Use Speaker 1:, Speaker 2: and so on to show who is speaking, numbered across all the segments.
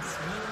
Speaker 1: Team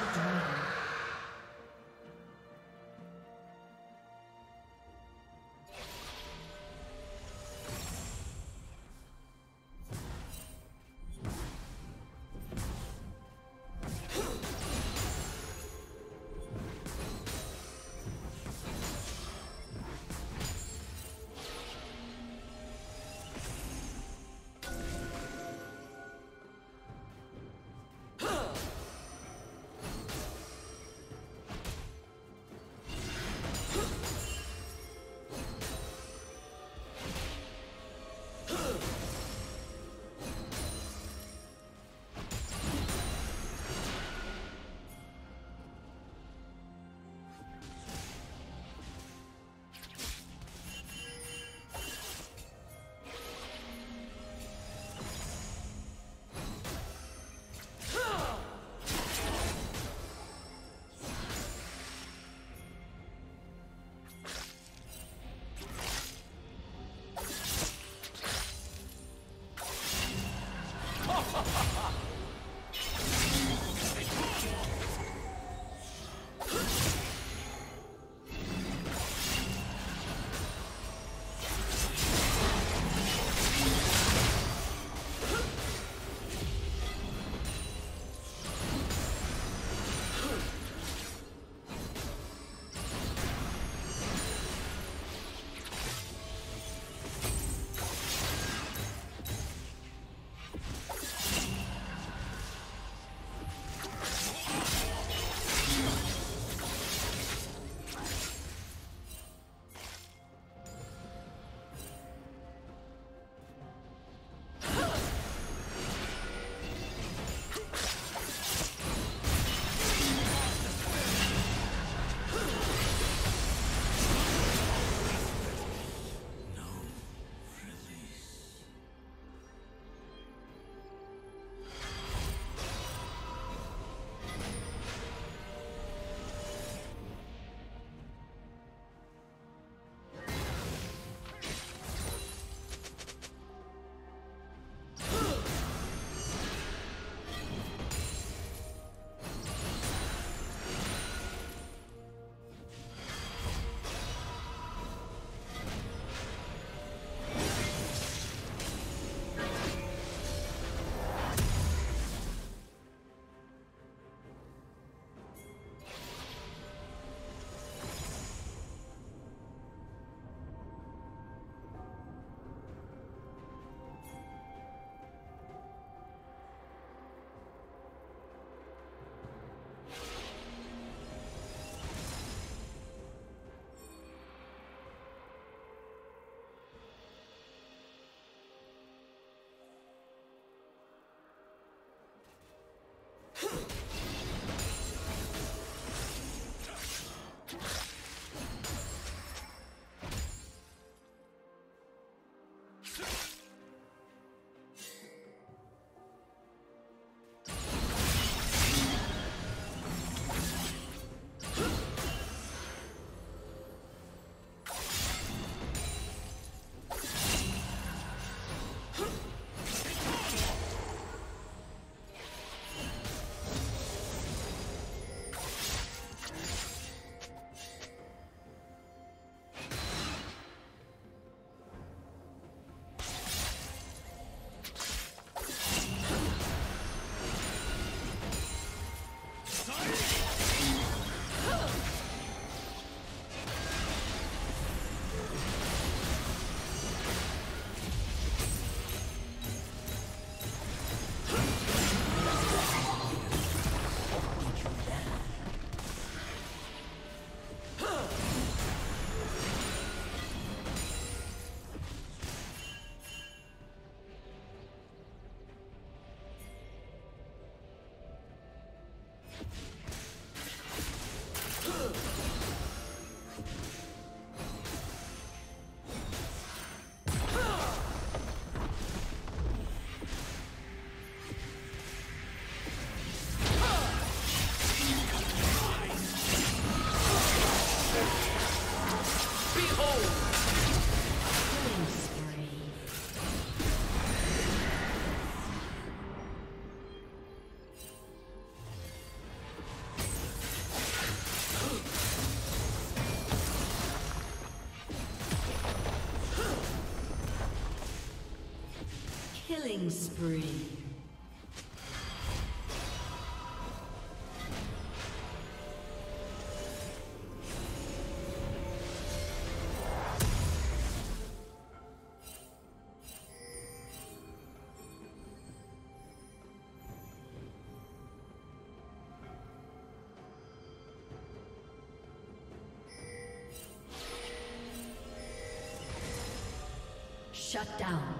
Speaker 1: Shut down.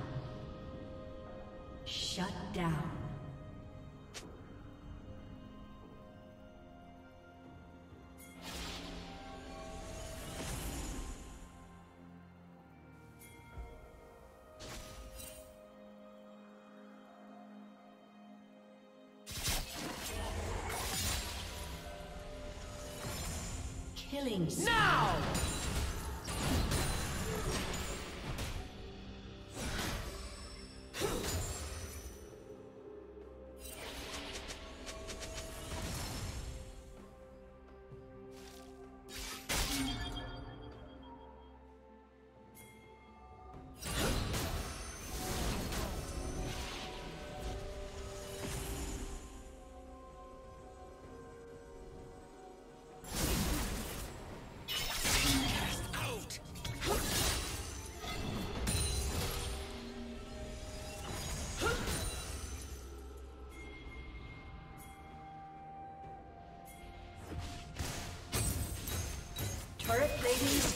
Speaker 1: Shut down. Killing.
Speaker 2: Now!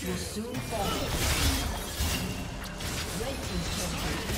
Speaker 1: Will soon fall. Red Team's turret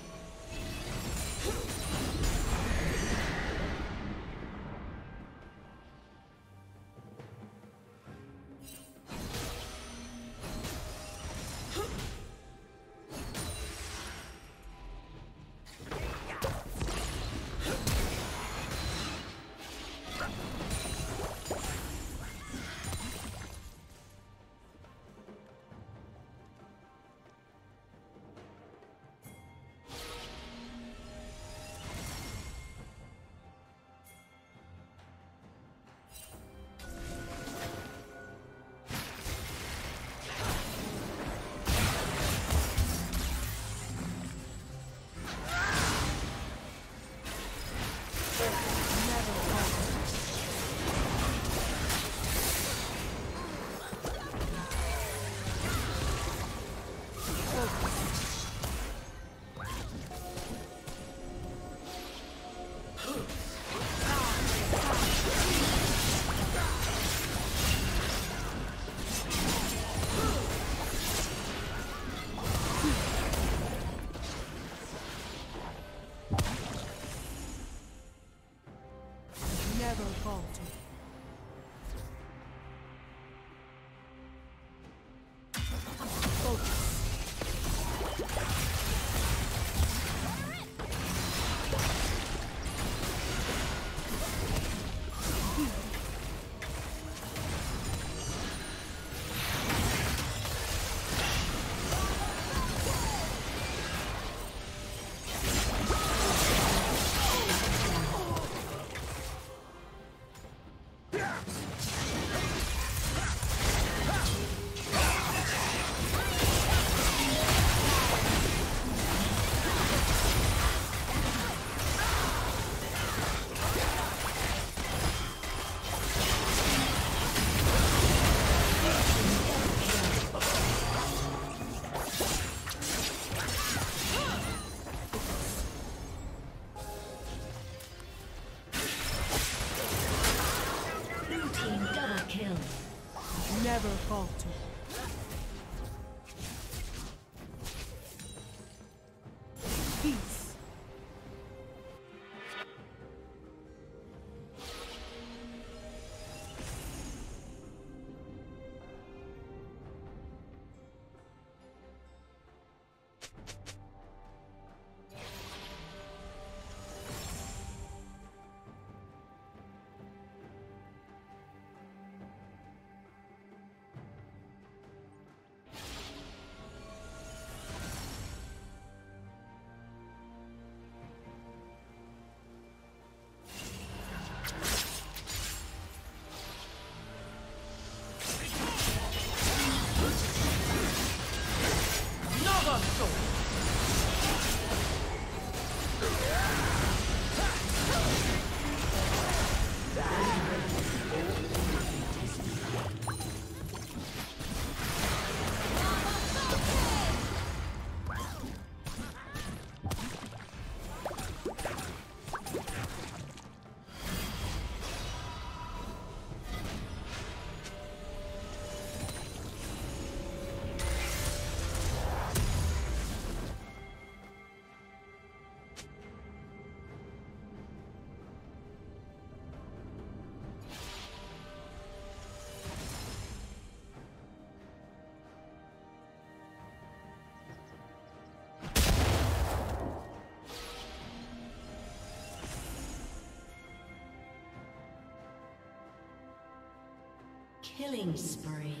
Speaker 1: Killing spree.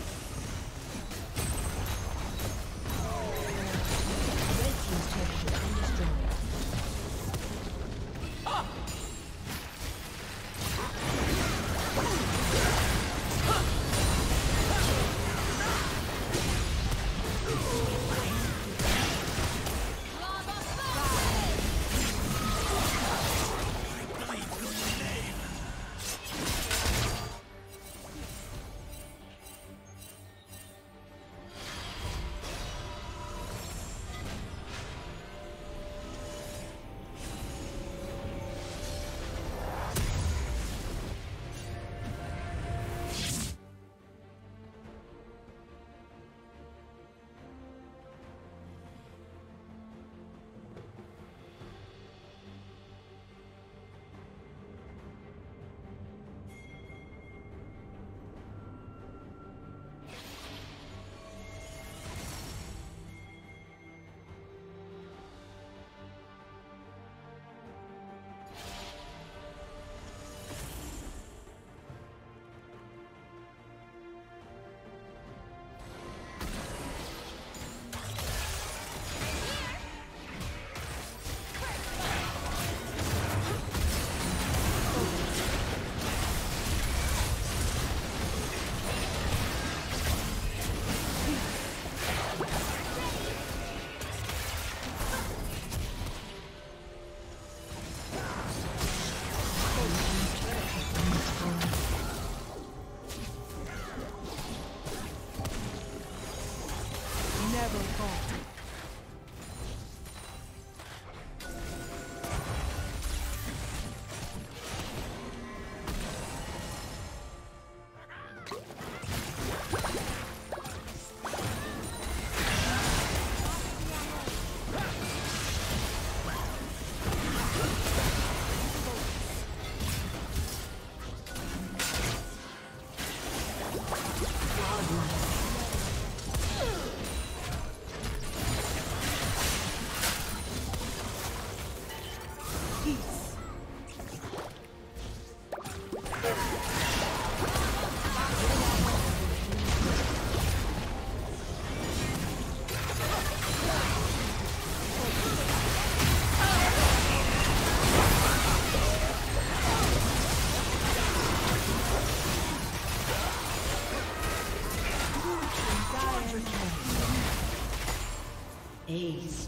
Speaker 1: Distracted.
Speaker 2: Aced.